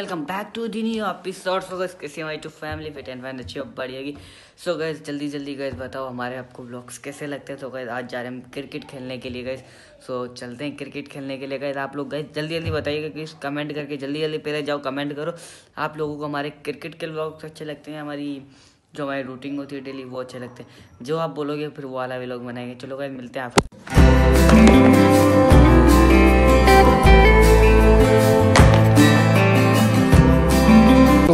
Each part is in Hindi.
Welcome back to the new episode so guys कैसे हमारी two family fit and fan अच्छी और बढ़िएगी सो गाइस जल्दी जल्दी गाइस बताओ हमारे आपको ब्लॉग्स कैसे लगते हैं? तो गाइस आज जा रहे हम क्रिकेट खेलने के लिए गाइस सो चलते हैं क्रिकेट खेलने के लिए गाइस आप लोग गाइस जल्दी जल्दी बताइएगा कि कमेंट करके जल्दी जल्दी पहले जाओ कमेंट करो। आप लोगों को हमारे क्रिकेट के ब्लॉग्स अच्छे लगते हैं? हमारी जो हमारी रूटीन होती है डेली वो अच्छे लगते हैं। जो आप बोलोगे, फिर वो वाला भी लोग बनाएँगे। चलो गाइस मिलते हैं आपको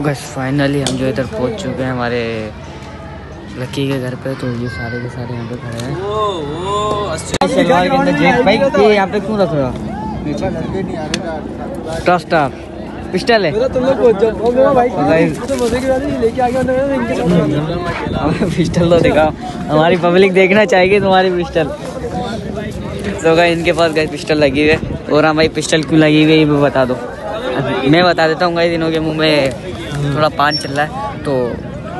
गैस फाइनली हम जो इधर पहुँच चुके हैं हमारे लकी के घर पे तो ये सारे के सारे यहाँ पे खड़े हैं। शलवार के अंदर जैक भाई ये यहाँ पे क्यों रख रहे ट्रस्ट आप पिस्टल है तुम लोग पहुँच जाओ ओ मेरा भाई तो guys, तो मज़े की बात है लेके आ गया मैं इनके साथ हमें पिस्टल तो देखा हमारी पब्लिक देखना चाहेगी तुम्हारी पिस्टल तो गए इनके पास गए पिस्टल लगी हुई है। और हाँ भाई पिस्टल क्यों लगी हुई है ये भी बता दो। मैं बता देता हूँ गई दिनों के मुँह में थोड़ा पान चल रहा है तो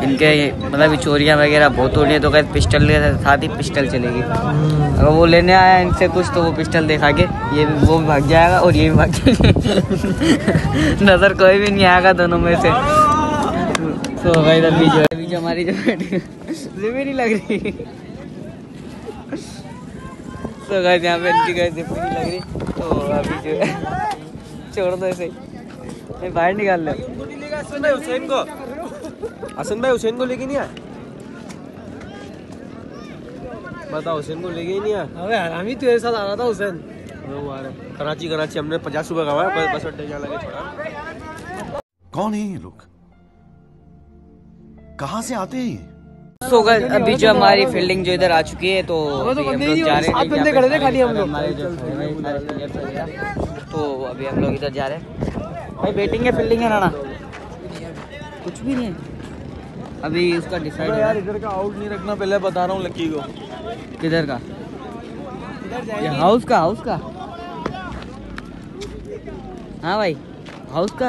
इनके मतलब चोरियाँ वगैरह बहुत हो रही है तो गए पिस्टल के साथ ही पिस्टल चलेगी। अगर वो लेने आया इनसे कुछ तो वो पिस्टल दिखा के ये भी वो भी भाग जाएगा और ये भी भाग जाएगा। नज़र कोई भी नहीं आएगा दोनों में से। तो भाई अभी जो है अभी जो हमारी जो जिप नहीं लग रही। तो गाइस यहाँ पे इनकी गाइस जिप नहीं लग रही। तो अभी जो है छोड़ दो ऐसे बाहर निकाल लो। हसन भाई हुसैन को। हसन भाई हुसैन को लेके नहीं आया बताओ हुसैन को लेके ही नहीं आया अबे हम ही तेरे साथ आ रहा था हुसैन। वो आ रहा कराची कराची हमने पचास रुपए कमाया बस बस अड्डे यहाँ लगे छोड़ा कौन है ये लोग? कहाँ से आते हैं ये? तो गाइस अभी जो हमारी फील्डिंग जो इधर आ चुकी है तो तो अभी हम लोग जा रहे हैं। खाली हम लोग। जो। तो अभी हम लोग इधर जा रहे हैं। भाई बैटिंग है फील्डिंग है नाना कुछ भी नहीं है। अभी उसका डिसाइड यार इधर का आउट नहीं रखना पहले बता रहा हूँ लक्की को। किधर का? ये हाउस का हाउस का। हाँ भाई हाउस का?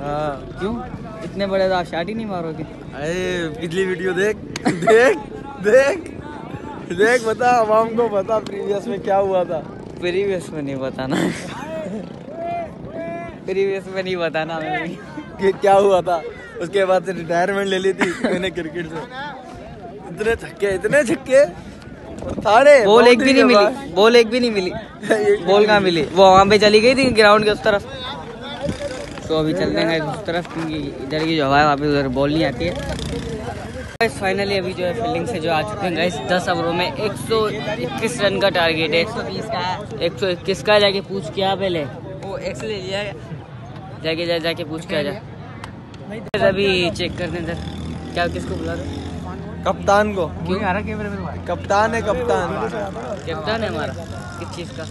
हाँ। क्यों? इतने बड़े तो आप शाट ही नहीं मारोगे। अरे पिछली वीडियो देख देख देख देख बता आवाम को बता प्रीवियस में क्या हुआ था। प्रीवियस में नहीं बताना। प्रीवियस में नहीं बताना। हमें कि क्या हुआ था? उसके बाद रिटायरमेंट ले ली थी मैंने क्रिकेट से। इतने छक्के इतने छक्के सारे बॉल एक भी नहीं मिली। बॉल एक भी नहीं मिली। बॉल कहाँ मिली? वो वहाँ पे चली गई थी ग्राउंड के उस तरफ़। तो अभी चलते हैं उस तरफ़ क्योंकि इधर की जो हवा है वहाँ पे उधर बॉल नहीं आती है। गाइस फाइनली अभी जो है फील्डिंग से जो आ चुके हैं। गाइस दस ओवरों में 121 रन का टारगेट है। 120 का है। 121 का जाके पूछ के आ पहले। वो एक्स ले लिया जाके जा जाके पूछ के आ जा अभी चेक करते हैं इधर। क्या किसको बुला रहे कप्तान को। क्यों? आ रहा कैमरे में कप्तान है कप्तान। कैप्टन है हमारा। किस चीज़ का?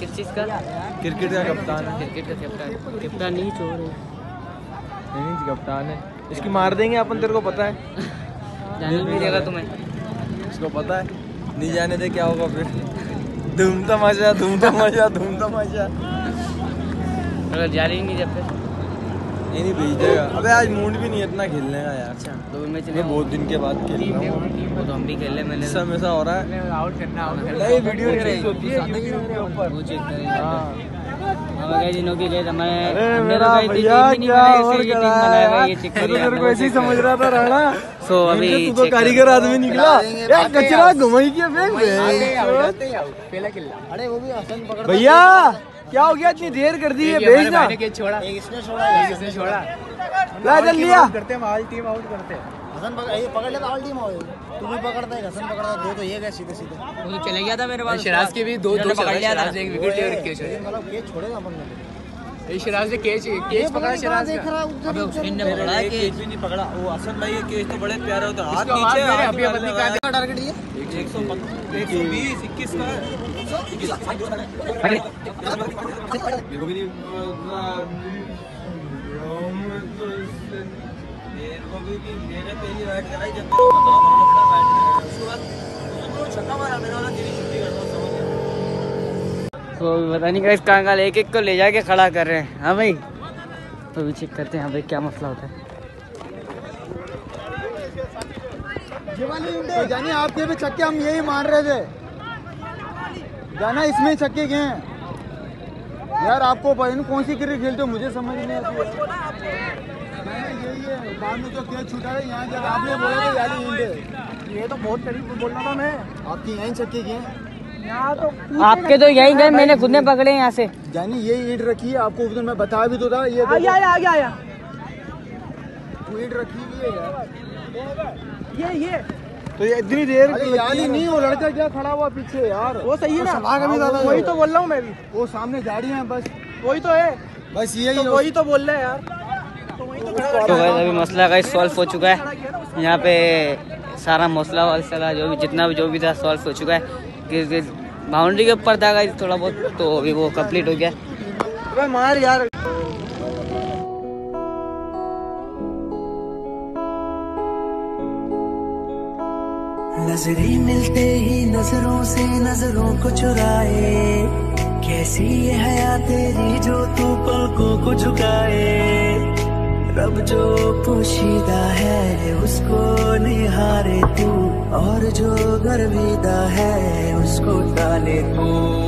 किस चीज़ का? क्रिकेट का कप्तान है। क्रिकेट का कैप्टन कैप्टन नहीं रहे नहीं नहीं कप्तान है। इसकी मार देंगे अपन तेरे को पता है। जाने नहीं देगा तुम्हें। इसको पता है। नहीं जाने दे क्या होगा फिर? धूम तमाशा धूम तमाशा धूम तमाशा। अगर जा रही नहीं जब फिर ये नहीं भेज देगा अबे आज मूड भी नहीं है इतना खेलने का यार। अच्छा तो मैं चले बहुत दिन के बाद खेल रहा हूँ। वो तो हम भी खेल ले मैंने ऐसा हो रहा है। आउट करना आउट नहीं वीडियो रिलीज़ होती है यूट्यूब के ऊपर। वो चेक करेंगे। हाँ। हम गए दिनों के लिए हमें मेरा तो भैया टीम नहीं क्या और ये करा हुआ है, ये तो तेरे को ऐसे ही समझ रहा था राणा। सो अभी तू तो कारीगर आदमी निकला। यार कचरा घुमाई के फेंक दे भैया! क्या हो गया? इतनी देर कर दी है भेजना। ला जल लिया वो तो चले गया था मेरे पास। शराज के भी दो दो पकड़ लिया था। एक विकेट लिया और एक कैच ये शराज ने कैच कैच पकड़ा शराज का। अबे हुसैन ने पकड़ा भी नहीं पकड़ा। वो हसन भाई के तो बड़े प्यारे होते हाथ नीचे अभी बंदी का टारगेट ये। एक एक मैंने तो पता नहीं गाइस कहाँ कहाँ एक एक को ले जाके खड़ा कर रहे हैं। हाँ भाई। तो भी चेक करते हैं हाँ भाई क्या मसला होता है। तो जानी आपके भी छक्के हम यही मार रहे थे। जाना इसमें छक्के गए हैं। यार आपको कौन सी क्रिकेट खेलते हो? मुझे समझ नहीं आती है। यही बाद में जो कैच छूटा है यहाँ जब आपने बोला इंड है। ये तो बहुत करीब बोलना था मैं। आपकी यहीं छक्के की हैं। आपके तो यही गए मैंने खुद ने पकड़े यहाँ से। जानी ये ईट रखी है आपको उस दिन मैं बताया भी तो था ये आ गया आ गया आ गया वो ईंट रखी हुई है यार। ये ये। तो ये इतनी देर नहीं वो लड़का क्या खड़ा हुआ पीछे यार? वो सही है ना? ज़्यादा वही तो बोल रहा हूँ मैं भी। वो सामने गाड़ियाँ हैं बस। वही तो है। बस यही तो वही तो बोल रहे हैं यार। तो वही तो खड़ा तो गाइस अभी मसला का सॉल्व हो चुका है। यहाँ पे सारा मसला वसला जो भी जितना भी जो भी था सॉल्व हो चुका है। बाउंड्री के ऊपर था गाइस थोड़ा बहुत तो अभी वो कंप्लीट हो गया। मार यार नजरी मिलते ही नज़रों से नज़रों को चुराए। कैसी ये हया तेरी जो तू पलकों को झुकाए? रब जो पोशीदा है, उसको निहारे तू। और जो गर्विदा है, उसको डाले तू।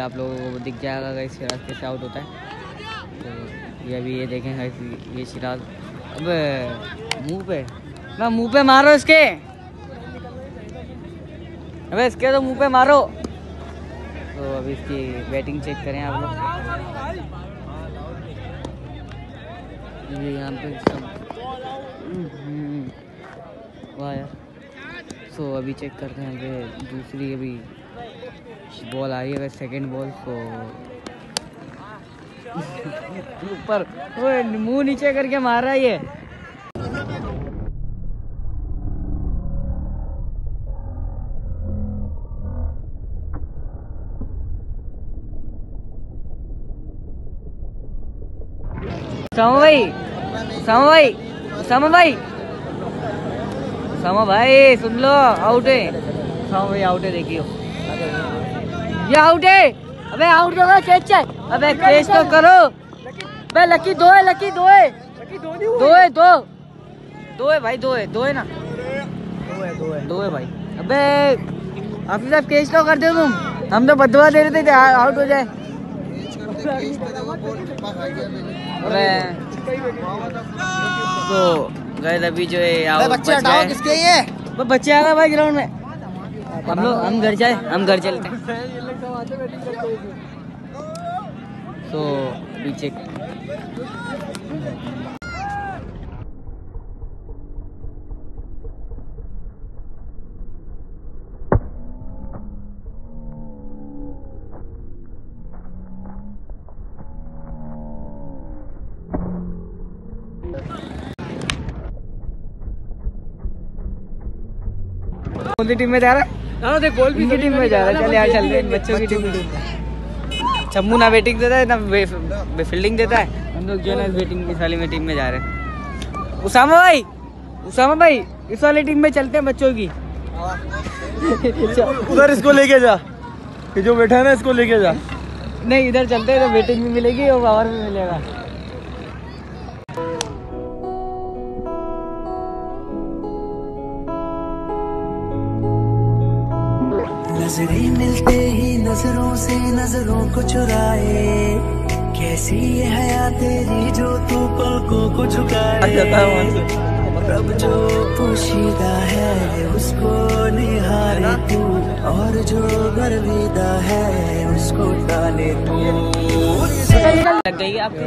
अभी आप लोगों को दिख जाएगा गाइस सिराज कैसे आउट होता है। तो ये अभी ये देखें गाइस ये सिराज अब मुँह पे। ना मुँह पे मारो इसके। अबे इसके तो मुँह पे मारो। तो अभी इसकी बैटिंग चेक करें आप लोग। ये यहाँ पे सब हम्म, वाह यार। सो अभी चेक करते हैं दूसरी अभी बॉल आ रही है सेकंड बॉल तो ऊपर मुँह नीचे करके मार रहा है ये। समा भाई समा भाई समा भाई। समा भाई, सुन लो आउट है। समा भाई आउट है, देखियो। ये आउट है। अबे आउट होगा कैच है अबे कैच तो करो। अबे लकी दो है लकी दो है। दो है दो। दो है भाई दो है दो है ना। दो है दो है दो है भाई। अबे आपके साथ कैच तो कर दो तुम। हम तो बदवा दे रहे थे आउट हो जाए। अबे तो गए अभी जो है आउट बच गए। किसके ये बच्चे आ गए भाई ग्राउंड में। हम लोग, हम घर जाए, हम घर चलते तो पीछे। कौन सी टीम में जा रहा है? ना देख गोल भी टीम में जा रहा है चल यार चल रहे हैं बच्चों की टीम। में चम्मू ना बैटिंग देता है ना फील्डिंग देता है। हम लोग जो है ना बैटिंग इस वाली में टीम में जा रहे हैं। उसामा भाई उसामा भाई इस वाली टीम में चलते हैं बच्चों की। उधर इसको लेके जा। जो बैठा है ना इसको लेके जा। नहीं इधर चलते हैं तो बैटिंग भी मिलेगी और पावर भी मिलेगा। नजरी मिलते ही नज़रों से नज़रों को चुराए। कैसी ये हया तेरी जो तू पलकों को झुकाए? रब जो पोशीदा है उसको निहारे तू। और जो गर्विदा है उसको टाले तू। लग गई आपकी।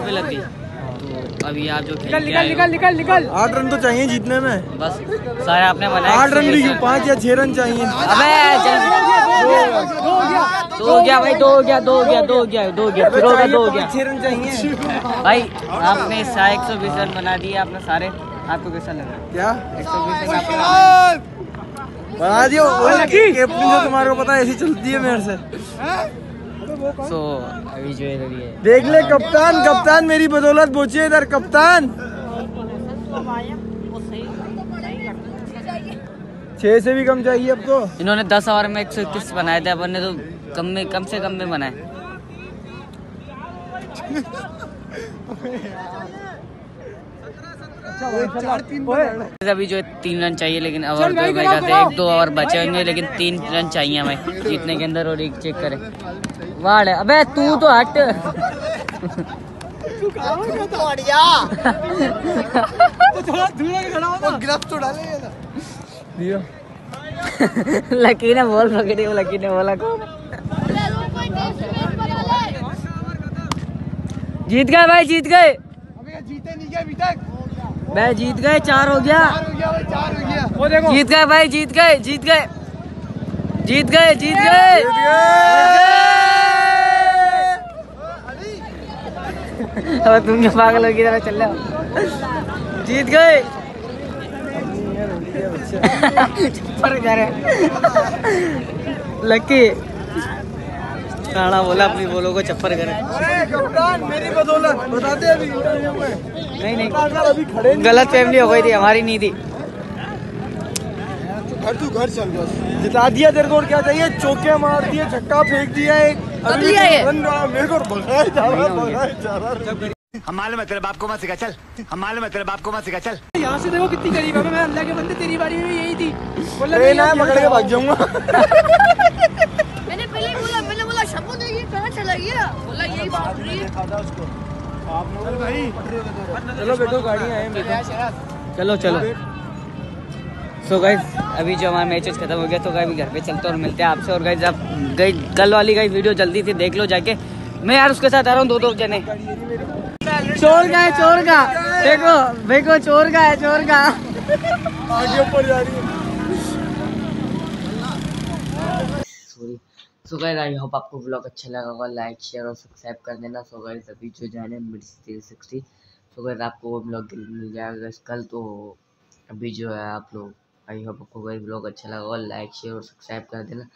पे लग गई। अभी आप जो निकल निकल निकल निकल निकल। आठ रन तो चाहिए जीतने में। बस सारे आपने बनाए आठ रन भी क्यों? पाँच या छह रन चाहिए। अबे दो हो गया भाई दो हो गया दो हो गया दो हो गया दो हो गया फिर होगा दो हो गया। छह रन चाहिए भाई आपने सारे एक सौ बीस रन बना दिए आपने सारे आपको कैसा लगा? क्या? एक सौ बीस रन बना दियो। कैप्टन जो तुम्हारे को पता है ऐसी चलती है मेरे से। सो अभी जो है देख ले कप्तान कप्तान मेरी बदौलत पहुँचे इधर कप्तान। छह से भी कम चाहिए अब तो। इन्होंने दस ओवर में एक सौ इक्कीस बनाए थे अपन ने तो कम में कम से कम में बनाए। अभी जो तीन रन चाहिए लेकिन ओवर तो एक दो ओवर बचे होंगे लेकिन तीन रन चाहिए हमें जीतने के अंदर और एक चेक करें। वाड़ अबे तू तो हट। तो लकी ने बोल पकड़ी लकी ने बोला जीत गए भाई जीत गए। जीते नहीं गए अभी तक? भाई जीत गए चार हो गया। चार हो गया भाई चार हो गया। वो देखो। जीत गए भाई जीत गए जीत गए। जीत गए। जीत गए। अब तुम क्या पागलों की तरह चल रहे हो जीत गए। पर लकी। राणा बोला अपनी बोलो को चप्पर करे मेरी बदौलत। बताते अभी नहीं नहीं। अभी खड़े गलत फैमिली हो गई थी हमारी नहीं थी। घर तू घर चल बस जिता दिया तेरे को और क्या चाहिए? चौके मार दिए छक्का फेंक दिया एक। कब लिया ये? जा रहा हम मालूम है तेरे बाप को मत सिखा चल। हम मालूम है तेरे बाप को मत सिखा चल। यहाँ से देखो कितनी करीब है। मैं अल्लाह के बंदे तेरी बारी में भी यही थी। बोला ट्रेन है पकड़ के भाग जाऊँगा। मैंने पहले बोला मैंने बोला कहाँ चला गया? बोला यही बात रही है। चलो बैठो गाड़ी आए चलो चलो सो गाइज़ अभी जो हमारा मैचेस खत्म हो गया तो गाइस घर पे चलते हैं और मिलते हैं आपसे। और गाइज़ आप गई कल वाली गाइस वीडियो जल्दी से देख लो जाके। मैं यार उसके साथ आ रहा हूँ दो दो जने। चोर का है चोर का। देखो देखो चोर का है चोर का। आगे ऊपर जा रही है। Sorry so guys I hope आपको ब्लॉग अच्छा लगा होगा। लाइक शेयर और सब्सक्राइब कर देना। सो गाइस अभी जो जाने मिर्ची सिक्सटी सो गाइस आपको वो ब्लॉग मिल जाएगा। कल तो अभी जो है आप लोग आई होप आपको गाइस ब्लॉग अच्छा लगा और लाइक, शेयर और सब्सक्राइब कर देना।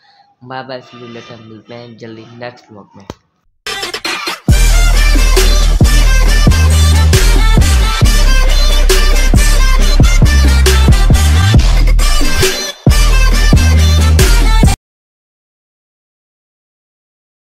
बाय बाय यू लेटर, मिलते हैं जल्दी नेक्स्ट ब्लॉग में।